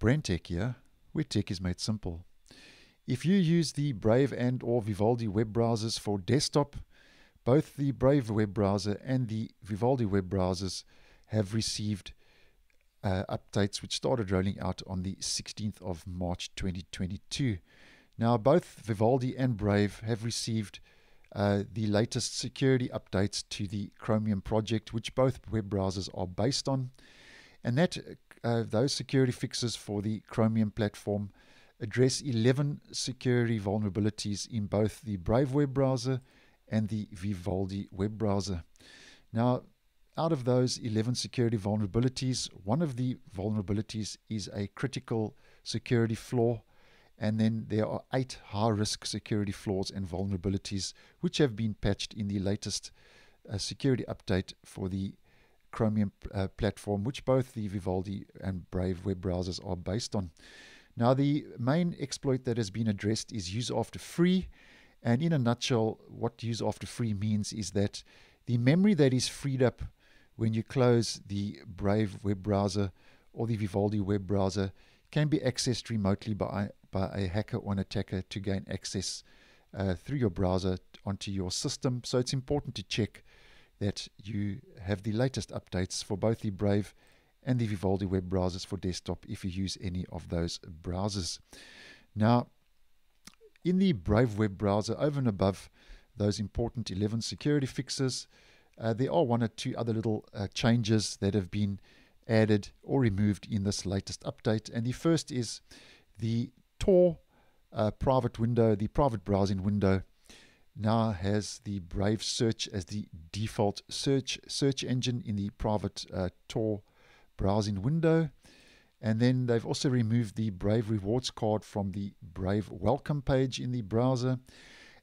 BrenTech here, where tech is made simple. If you use the Brave and or Vivaldi web browsers for desktop, both the Brave web browser and the Vivaldi web browsers have received uh, updates which started rolling out on the 16th of March 2022. Now, both Vivaldi and Brave have received uh, the latest security updates to the Chromium project, which both web browsers are based on. And that uh, those security fixes for the Chromium platform address 11 security vulnerabilities in both the Brave web browser and the Vivaldi web browser. Now, out of those 11 security vulnerabilities, one of the vulnerabilities is a critical security flaw, and then there are eight high risk security flaws and vulnerabilities which have been patched in the latest uh, security update for the Chromium uh, platform, which both the Vivaldi and Brave web browsers are based on. Now, the main exploit that has been addressed is use after free. And in a nutshell, what use after free means is that the memory that is freed up when you close the Brave web browser or the Vivaldi web browser can be accessed remotely by, by a hacker or an attacker to gain access uh, through your browser onto your system. So it's important to check that you have the latest updates for both the Brave and the Vivaldi web browsers for desktop if you use any of those browsers. Now, in the Brave web browser, over and above those important 11 security fixes, uh, there are one or two other little uh, changes that have been added or removed in this latest update. And the first is the Tor uh, private window, the private browsing window now has the Brave search as the default search search engine in the private uh, Tor browsing window. And then they've also removed the Brave rewards card from the Brave welcome page in the browser.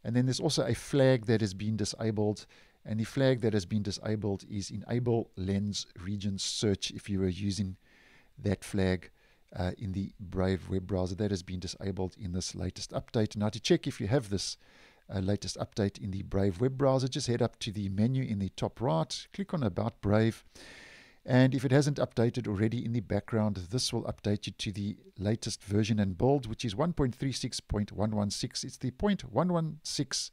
And then there's also a flag that has been disabled. And the flag that has been disabled is enable lens region search if you were using that flag uh, in the Brave web browser. That has been disabled in this latest update. Now to check if you have this uh, latest update in the Brave web browser, just head up to the menu in the top right, click on About Brave. And if it hasn't updated already in the background, this will update you to the latest version and build, which is 1.36.116. It's the 0.116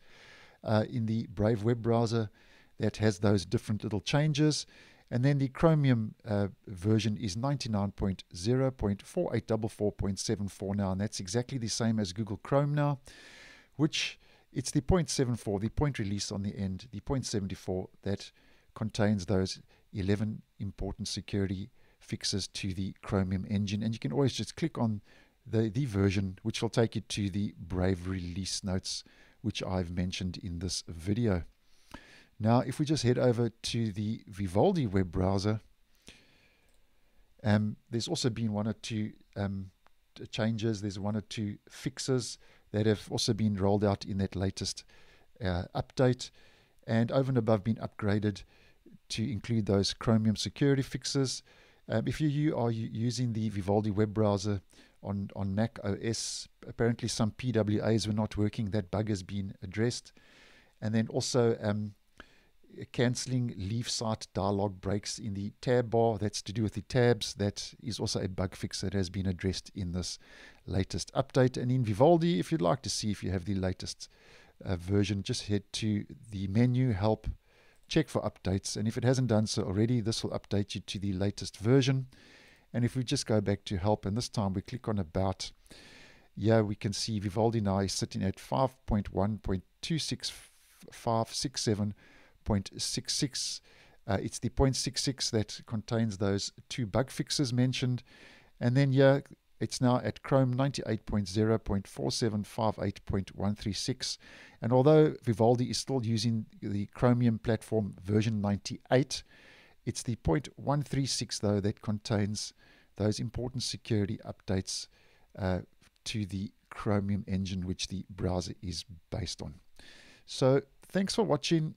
uh, in the Brave web browser that has those different little changes. And then the Chromium uh, version is 99.0.4844.74 now, and that's exactly the same as Google Chrome now, which it's the 0.74, the point release on the end, the 0.74 that contains those 11 important security fixes to the Chromium engine. And you can always just click on the, the version, which will take you to the Brave release notes, which I've mentioned in this video. Now, if we just head over to the Vivaldi web browser, um, there's also been one or two um, changes. There's one or two fixes that have also been rolled out in that latest uh, update and over and above been upgraded to include those Chromium security fixes. Um, if you, you are using the Vivaldi web browser on, on Mac OS, apparently some PWAs were not working. That bug has been addressed. And then also um, cancelling leave site dialog breaks in the tab bar. That's to do with the tabs. That is also a bug fix that has been addressed in this latest update. And in Vivaldi, if you'd like to see if you have the latest uh, version, just head to the menu, help, check for updates. And if it hasn't done so already, this will update you to the latest version. And if we just go back to help, and this time we click on about, yeah, we can see Vivaldi now is sitting at 5.1.26567.66. Uh, it's the 0.66 that contains those two bug fixes mentioned. And then, yeah, it's now at Chrome 98.0.4758.136. And although Vivaldi is still using the Chromium platform version 98, it's the 0.136 though that contains those important security updates uh, to the Chromium engine, which the browser is based on. So thanks for watching,